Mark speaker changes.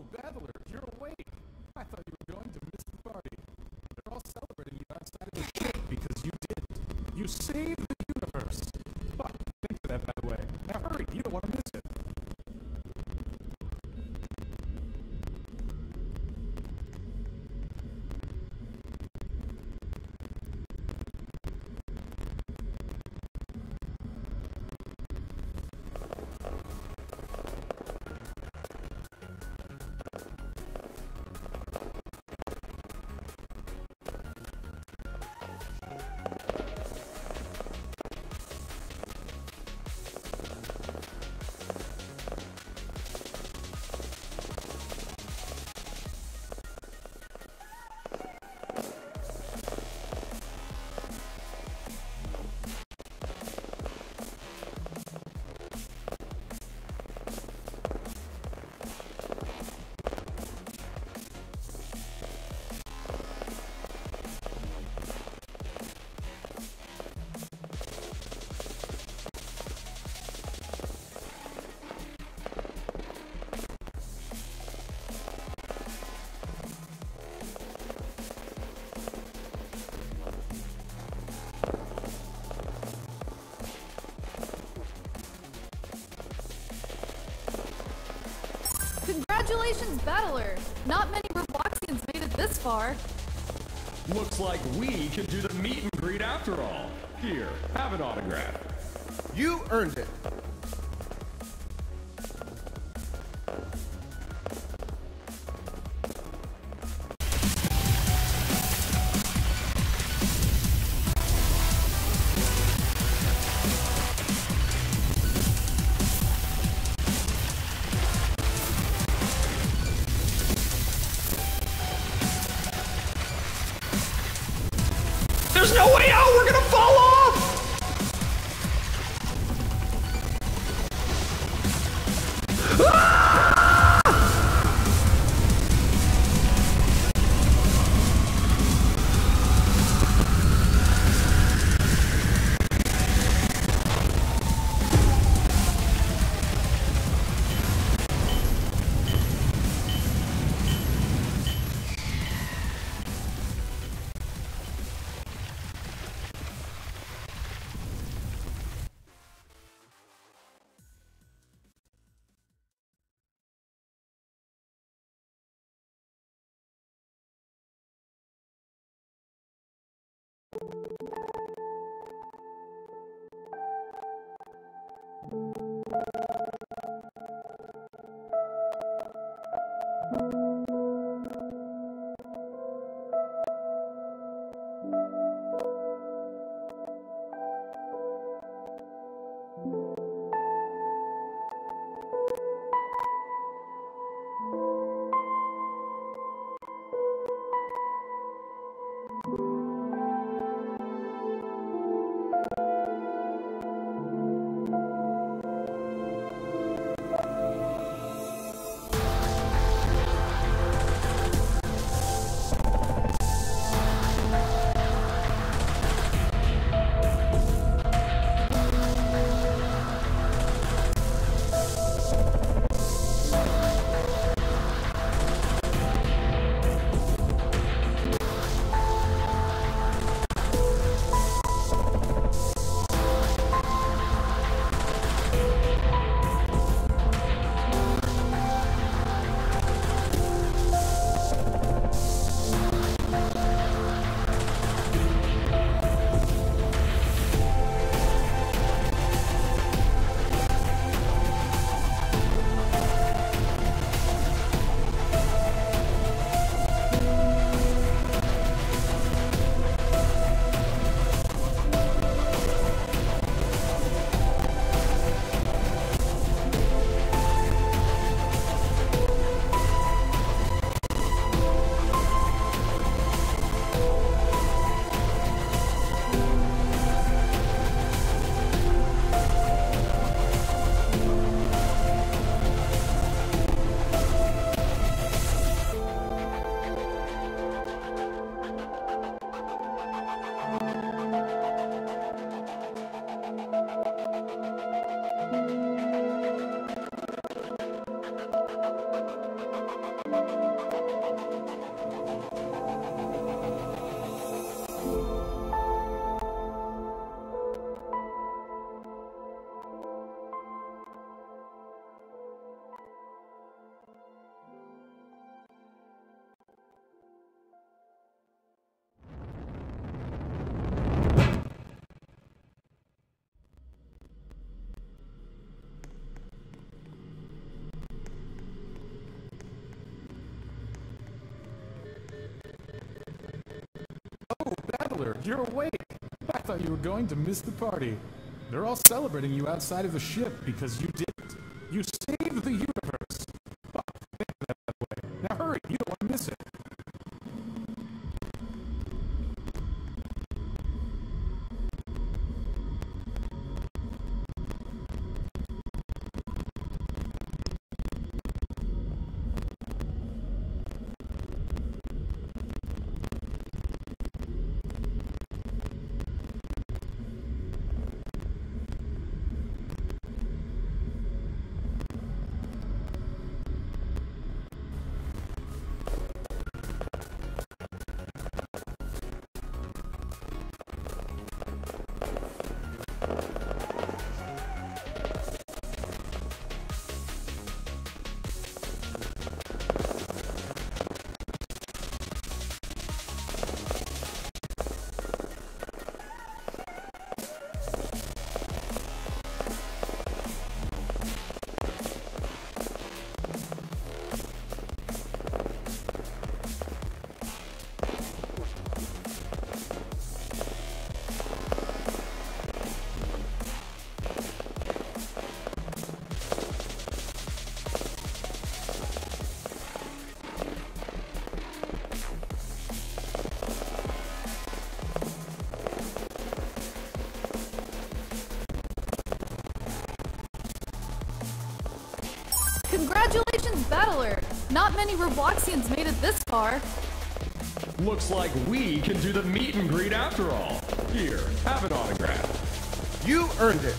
Speaker 1: Oh, you're awake. I thought you were going to miss the party. They're all celebrating you outside of the ship because you did. You saved
Speaker 2: Congratulations, Battler! Not many Robloxians made it this far.
Speaker 3: Looks like we can do the meet and greet after all. Here, have an autograph.
Speaker 4: You earned it.
Speaker 1: You're awake. I thought you were going to miss the party. They're all celebrating you outside of the ship because you did Battler! Not many Robloxians made it this far.
Speaker 3: Looks like we can do the meet and greet after all. Here, have an autograph.
Speaker 4: You earned it.